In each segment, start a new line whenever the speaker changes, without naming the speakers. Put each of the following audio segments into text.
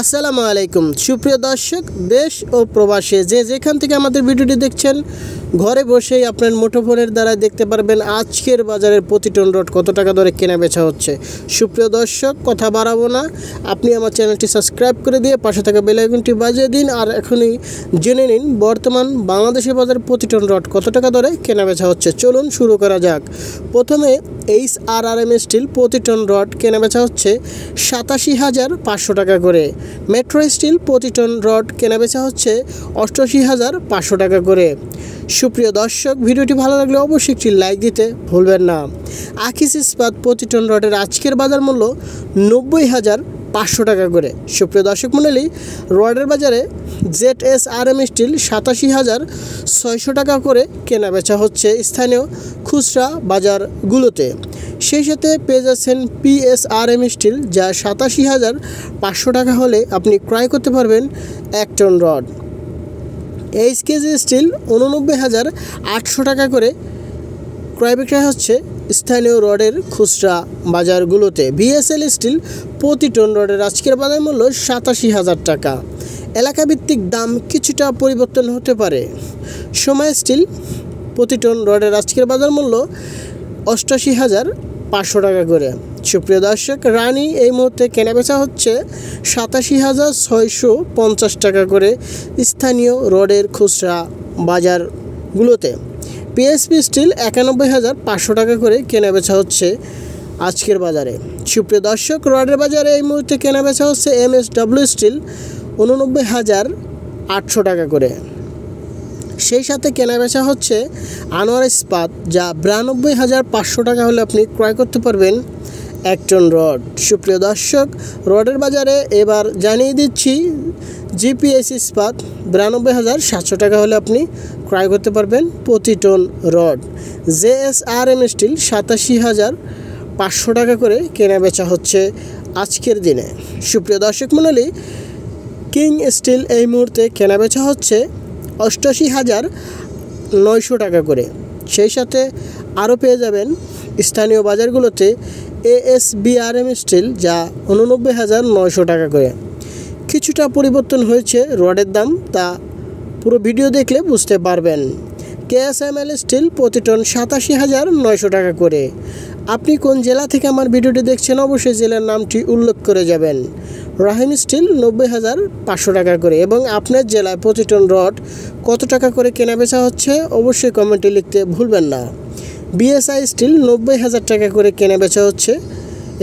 আসসালামু আলাইকুম। সুপ্রিয় দর্শক, দেশ ও প্রবাসে যে যেখান থেকে আমাদের ভিডিওটি দেখছেন, ঘরে বসেই আপনার মুঠোফোনের দ্বারা দেখতে পারবেন আজকের বাজারের প্রতি টন রড, কত টাকা দরে কেনা বেচা হচ্ছে। সুপ্রিয় দর্শক, কথা বাড়াবো না। আপনি আমার চ্যানেলটি সাবস্ক্রাইব করে দিয়ে পাশে থাকা বেলাইকনটি বাজিয়ে দিন। আর এখনই জেনে নিন, বর্তমান বাংলাদেশের বাজারে প্রতি টন রড, কত টাকা দরে কেনা বেচা হচ্ছে। চলুন শুরু করা যাক। প্রথমে H R R M steel প্রতি টন রড কেনা বেচা হচ্ছে সাতাশি হাজার পাঁচশো টাকা করে। মেট্রো স্টিল প্রতি টন রড কেনা বেচা হচ্ছে অষ্টআশি হাজার পাঁচশো টাকা করে। সুপ্রিয় দর্শক, ভিডিওটি ভালো লাগলে অবশ্যই একটি লাইক দিতে ভুলবেন না। আকিস ইস্পাত প্রতি টন রডের আজকের বাজার মূল্য নব্বই হাজার পাঁচশো টাকা করে। সুপ্রিয় দর্শক মণ্ডলী, রডের বাজারে Z S R M steel সাতাশি হাজার ছয়শো টাকা করে কেনা বেচা হচ্ছে। স্থানীয় খুচরা বাজারগুলোতে। সেই সাথে পেয়ে যাচ্ছেন পিএসআর এম স্টিল যা সাতাশি হাজার পাঁচশো টাকা হলে আপনি ক্রয় করতে পারবেন এক টন রড এইচ কেজি স্টিল উননব্বই হাজার আটশো টাকা করে ক্রয় বিক্রয় হচ্ছে স্থানীয় রডের খুচরা বাজারগুলোতে। বিএসএল স্টিল প্রতি টন রডের আজকের বাজার মূল্য সাতাশি হাজার টাকা। এলাকাভিত্তিক দাম কিছুটা পরিবর্তন হতে পারে। সময় স্টিল প্রতি টন রডের আজকের বাজার মূল্য অষ্টাশি হাজার পাঁচশো টাকা করে। সুপ্রিয় দর্শক, রানি এই মুহূর্তে কেনাবেচা হচ্ছে সাতাশি হাজার ছয়শো পঞ্চাশ টাকা করে স্থানীয় রডের খুচরা বাজারগুলোতে। পিএসপি স্টিল একানব্বই হাজার পাঁচশো টাকা করে কেনাবেচা হচ্ছে আজকের বাজারে। সুপ্রিয় দর্শক, রডের বাজারে এই মুহূর্তে কেনাবেচা হচ্ছে এম স্টিল উননব্বই হাজার আটশো টাকা করে। সেই সাথে কেনাবেচা হচ্ছে আনোয়ার ইস্পাত, যা বিরানব্বই হাজার পাঁচশো টাকা হলে আপনি ক্রয় করতে পারবেন এক টন রড। সুপ্রিয় দর্শক, রডের বাজারে এবার জানিয়ে দিচ্ছি, জিপিএস ইস্পাত বিরানব্বই হাজার সাতশো টাকা হলে আপনি ক্রয় করতে পারবেন প্রতি ton rod. J S R M steel সাতাশি হাজার পাঁচশো টাকা করে কেনা বেচা হচ্ছে আজকের দিনে। সুপ্রিয় দর্শক মণ্ডলী, কিং স্টিল এই মুহূর্তে কেনা বেচা হচ্ছে অষ্টাশি হাজার নয়শো টাকা করে। সেই সাথে আরও পেয়ে যাবেন স্থানীয় বাজারগুলোতে এএসবিআরএম স্টিল যা উননব্বই হাজার নয়শো টাকা করে। কিছুটা পরিবর্তন হয়েছে রডের দাম, তা পুরো ভিডিও দেখলে বুঝতে পারবেন। কেএসএমএল স্টিল প্রতি টন সাতাশি হাজার নয়শো টাকা করে। আপনি কোন জেলা থেকে আমার ভিডিওটি দেখছেন, অবশ্যই জেলার নামটি উল্লেখ করে যাবেন। রাহিম স্টিল নব্বই হাজার পাঁচশো টাকা করে। এবং আপনার জেলায় প্রতি টন রড কত টাকা করে কেনা বেচা হচ্ছে অবশ্যই কমেন্টে লিখতে ভুলবেন না। বিএসআই স্টিল নব্বই হাজার টাকা করে কেনা বেচা হচ্ছে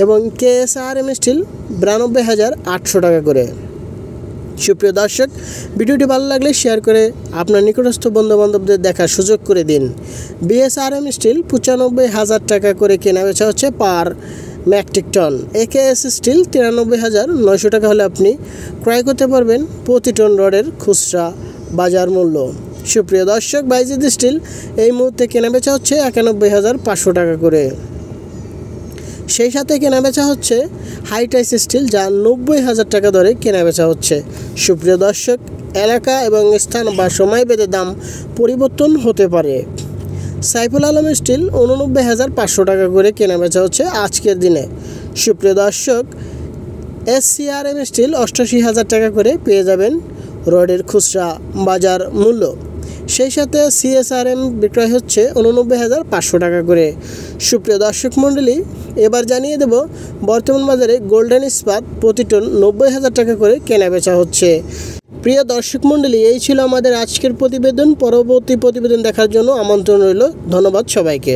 এবং কেএসআরএম স্টিল বিরানব্বই হাজার আটশো টাকা করে। সুপ্রিয় দর্শক, ভিডিওটি ভালো লাগলে শেয়ার করে আপনার নিকটস্থ বন্ধুবান্ধবদের দেখার সুযোগ করে দিন। বিএসআরএম স্টিল পঁচানব্বই হাজার টাকা করে কেনা বেচা হচ্ছে per metric ton. AKS steel তিরানব্বই হাজার নয়শো টাকা হলে আপনি ক্রয় করতে পারবেন প্রতি টন রডের খুচরা বাজার মূল্য। সুপ্রিয় দর্শক, বাইজিদ স্টিল এই মুহূর্তে কেনা বেচা হচ্ছে একানব্বই হাজার পাঁচশো টাকা করে। সেই সাথে কেনাবেচা হচ্ছে হাইটাইস স্টিল যা নব্বই হাজার টাকা দরে কেনাবেচা হচ্ছে। সুপ্রিয় দর্শক, এলাকা এবং স্থান বা সময় বেঁধে দাম পরিবর্তন হতে পারে। সাইফুল আলম স্টিল উননব্বই হাজার পাঁচশো টাকা করে কেনাবেচা হচ্ছে আজকের দিনে। সুপ্রিয় দর্শক এস এসসিআরএম স্টিল অষ্টাশি হাজার টাকা করে পেয়ে যাবেন রডের খুচরা বাজার মূল্য। সেই সাথে সিএসআরএম বিক্রয় হচ্ছে উননব্বই হাজার পাঁচশো টাকা করে। সুপ্রিয় দর্শক মণ্ডলী, এবার জানিয়ে দেব, বর্তমান বাজারে গোল্ডেন ইস্পাত প্রতি টন নব্বই হাজার টাকা করে কেনা বেচা হচ্ছে। প্রিয় দর্শক মণ্ডলী, এই ছিল আমাদের আজকের প্রতিবেদন। পরবর্তী প্রতিবেদন দেখার জন্য আমন্ত্রণ রইল। ধন্যবাদ সবাইকে।